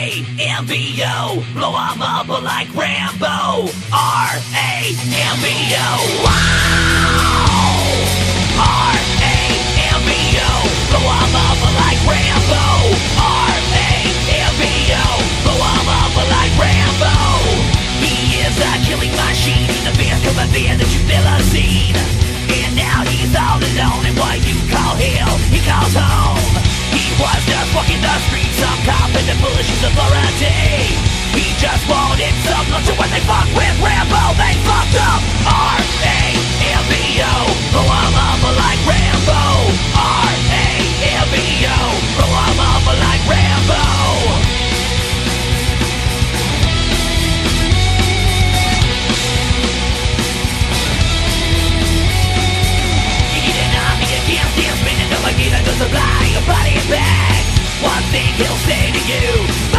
R-A-M-B-O Blow 'em up like Rambo. R-A-M-B-O Wow And what you call hell, he calls home. He was just walking the streets Some cop in the malicious authority He just wanted some lunch when they fucked with He'll say to you,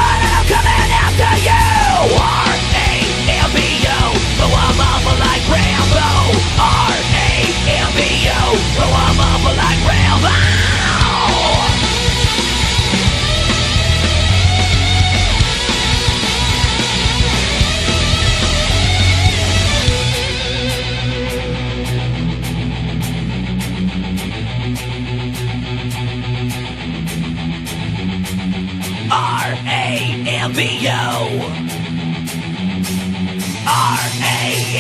R-A-M-B-O R-A-M-B-O